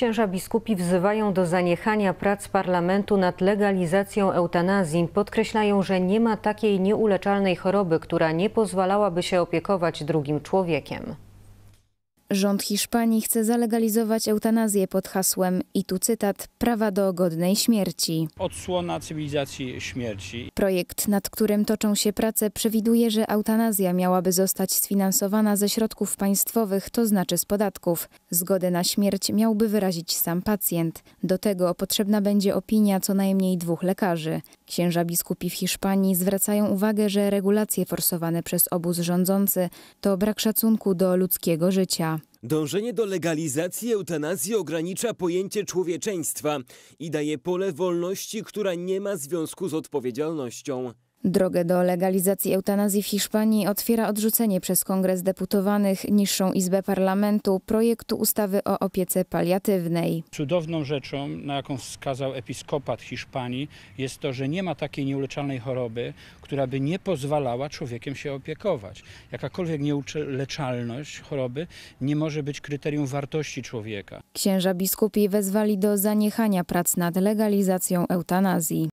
Księża biskupi wzywają do zaniechania prac parlamentu nad legalizacją eutanazji. Podkreślają, że nie ma takiej nieuleczalnej choroby, która nie pozwalałaby się opiekować drugim człowiekiem. Rząd Hiszpanii chce zalegalizować eutanazję pod hasłem, i tu cytat, prawa do godnej śmierci. odsłona cywilizacji śmierci. Projekt, nad którym toczą się prace, przewiduje, że eutanazja miałaby zostać sfinansowana ze środków państwowych, to znaczy z podatków. Zgodę na śmierć miałby wyrazić sam pacjent. Do tego potrzebna będzie opinia co najmniej dwóch lekarzy. Księża biskupi w Hiszpanii zwracają uwagę, że regulacje forsowane przez obóz rządzący to brak szacunku do ludzkiego życia. Dążenie do legalizacji eutanazji ogranicza pojęcie człowieczeństwa i daje pole wolności, która nie ma związku z odpowiedzialnością. Drogę do legalizacji eutanazji w Hiszpanii otwiera odrzucenie przez Kongres Deputowanych, niższą izbę parlamentu, projektu ustawy o opiece paliatywnej. Cudowną rzeczą, na jaką wskazał episkopat Hiszpanii, jest to, że nie ma takiej nieuleczalnej choroby, która by nie pozwalała człowiekiem się opiekować. Jakakolwiek nieuleczalność choroby nie może być kryterium wartości człowieka. Księża biskupi wezwali do zaniechania prac nad legalizacją eutanazji.